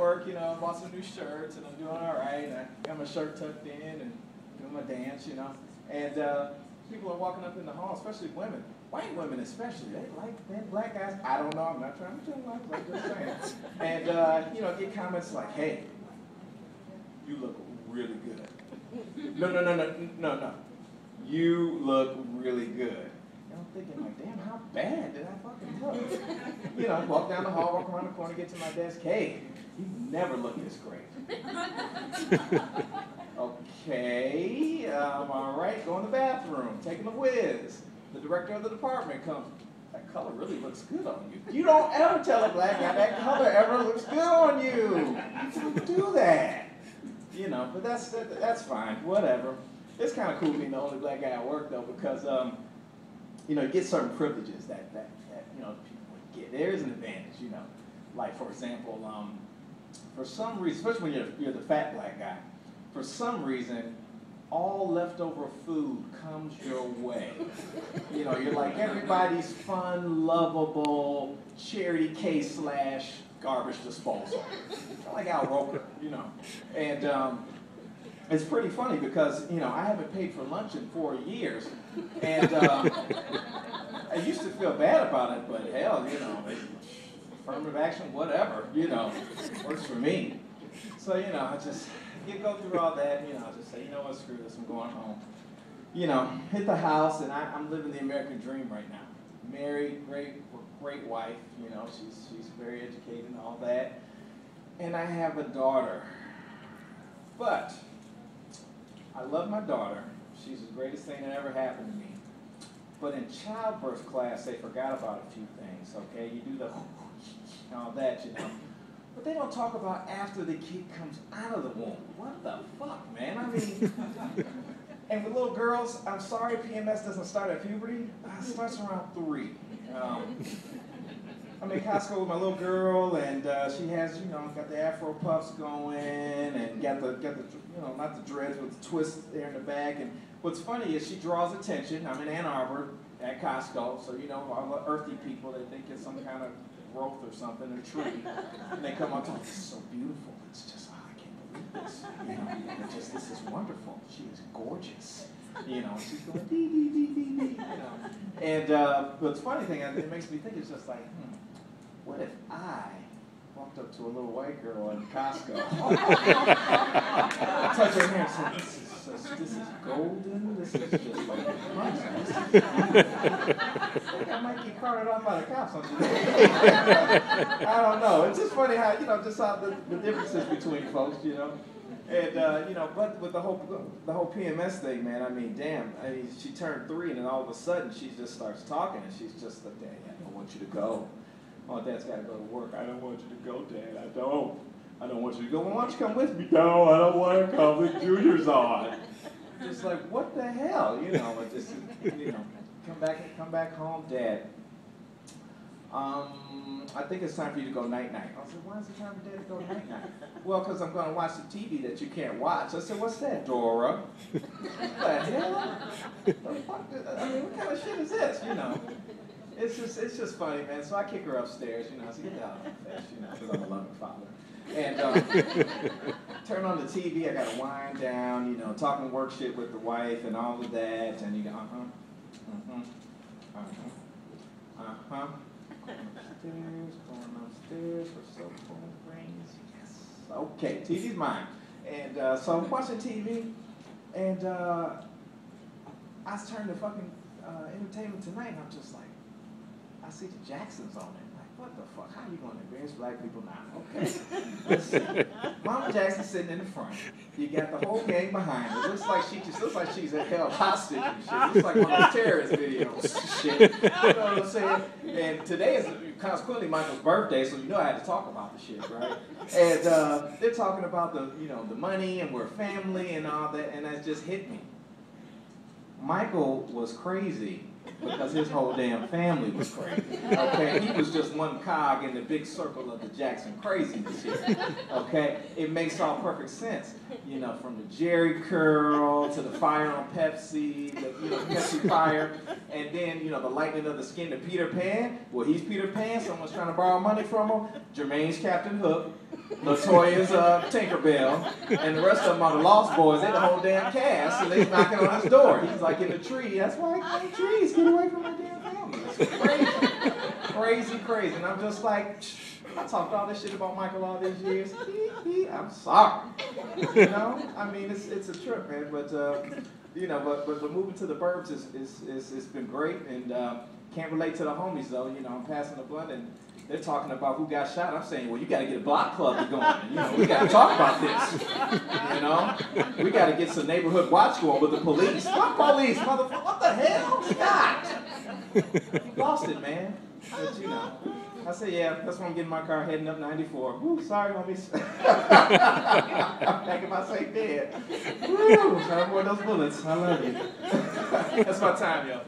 work, you know, I bought some new shirts and I'm doing all right. I got my shirt tucked in and doing my dance, you know. And uh, people are walking up in the hall, especially women, white women especially. They like that black guys. I don't know. I'm not trying to generalize. I'm just saying. And uh, you know, get comments like, "Hey, you look really good." No, no, no, no, no, no. You look really good. I'm thinking like, damn, how bad did I fucking look? You know, walk down the hall, walk around the corner, get to my desk. Hey, you never look this great. Okay, um, all right, go in the bathroom, taking a whiz. The director of the department comes. That color really looks good on you. You don't ever tell a black guy that color ever looks good on you. You don't do that. You know, but that's that, that's fine. Whatever. It's kind of cool being the only black guy at work though, because um, you know, you get certain privileges that that, that you know people would get. There is an advantage, you know. Like for example, um, for some reason, especially when you're you're the fat black guy for some reason, all leftover food comes your way. You know, you're like everybody's fun, lovable charity case slash garbage disposal. like Al Roker, you know. And um, it's pretty funny because, you know, I haven't paid for lunch in four years. And um, I used to feel bad about it, but hell, you know, affirmative action, whatever, you know, works for me. So, you know, I just, you go through all that, you know, I just say, you know what, screw this, I'm going home. You know, hit the house, and I, am living the American dream right now. Married, great, great wife, you know, she's, she's very educated and all that. And I have a daughter. But I love my daughter. She's the greatest thing that ever happened to me. But in childbirth class, they forgot about a few things, okay? You do the all that, you know. But they don't talk about after the kid comes out of the womb. What the fuck, man? I mean, and with little girls, I'm sorry PMS doesn't start at puberty. It starts around three. Um, I'm in Costco with my little girl, and uh, she has, you know, got the Afro puffs going, and got the, got the, you know, not the dreads, but the twists there in the back. And what's funny is she draws attention. I'm in Ann Arbor at Costco, so you know, all the earthy people, they think it's some kind of growth or something, a tree, and they come up to me, this is so beautiful. It's just, oh, I can't believe this. You know, just, this is wonderful. She is gorgeous. You know, she's going, dee, dee, dee, dee, dee, you know. And uh, but the funny thing, it makes me think, it's just like, hmm, what if I walked up to a little white girl in Costco, touch her hand and this is, this is golden, this is just like I might get carted off by the cops on I don't know. It's just funny how, you know, just how the, the differences between folks, you know. And uh, you know, but with the whole the whole PMS thing, man, I mean, damn. I mean, she turned three, and then all of a sudden, she just starts talking, and she's just like, "Dad, I don't want you to go. Oh, Dad's got to go to work. I don't want you to go, Dad. I don't. I don't want you to go. Well, why don't you come with me? No, I don't want to come. The junior's on. Just like, what the hell, you know? Just, you know, come back, come back home, Dad. Um, I think it's time for you to go night night. I said, why is it time for Dad to go night night? well, because I'm going to watch the TV that you can't watch. I said, what's that, Dora? what the hell? The fuck? I mean, what kind of shit is this? You know. It's just, it's just funny, man. So I kick her upstairs, you know. I said, get down you know, because I'm a loving father. And um, turn on the TV. I got to wind down, you know, talking work shit with the wife and all of that. And you go, uh huh, uh uh huh, uh huh upstairs, going upstairs for cell phone rings. Yes. Okay, TV's mine. And uh, so I'm watching TV, and uh, I turned to fucking uh, Entertainment Tonight, and I'm just like, I see the Jacksons on it what the fuck? How you going to embarrass black people now? Okay. Mama Jackson sitting in the front. You got the whole gang behind her. Looks like she just looks like she's held hostage and shit. Looks like one of those terrorist videos. shit. You know what I'm saying? And today is consequently Michael's birthday, so you know I had to talk about the shit, right? And uh, they're talking about the, you know, the money and we're family and all that, and that just hit me. Michael was crazy because his whole damn family was crazy. Okay, he was just one cog in the big circle of the Jackson craziness here. Okay, it makes all perfect sense. You know, from the Jheri curl to the fire on Pepsi, the you know Pepsi fire, and then you know the lightning of the skin to Peter Pan. Well, he's Peter Pan. Someone's trying to borrow money from him. Jermaine's Captain Hook. Latoya's uh, Tinkerbell, and the rest of them are the Lost Boys. They're the whole damn cast, and they knocking on his door. He's like in a tree. That's why I plant trees. Get away from my damn family. It's crazy, crazy, crazy. And I'm just like, I talked all this shit about Michael all these years. I'm sorry. You know, I mean, it's it's a trip, man. But uh, you know, but, but but moving to the burbs is is is it's been great, and uh, can't relate to the homies though. You know, I'm passing the blunt and they're talking about who got shot. I'm saying, well, you got to get a block club going. You know, we got to talk about this. You know, we got to get some neighborhood watch going with the police. What police, motherfucker? What the hell? You lost it, man. But you know, I say, yeah, that's why I'm getting my car heading up 94. Woo, sorry, homies. I'm back in my safe bed. Woo, trying to avoid those bullets. I love you. that's my time, y'all.